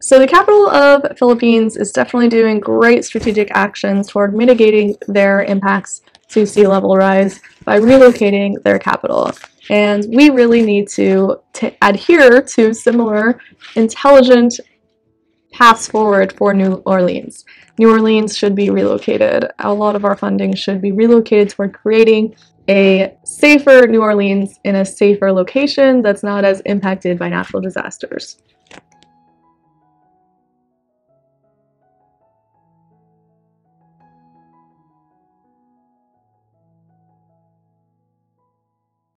So the capital of Philippines is definitely doing great strategic actions toward mitigating their impacts to sea level rise by relocating their capital. And we really need to, adhere to similar intelligent paths forward for New Orleans. New Orleans should be relocated. A lot of our funding should be relocated toward creating a safer New Orleans in a safer location that's not as impacted by natural disasters.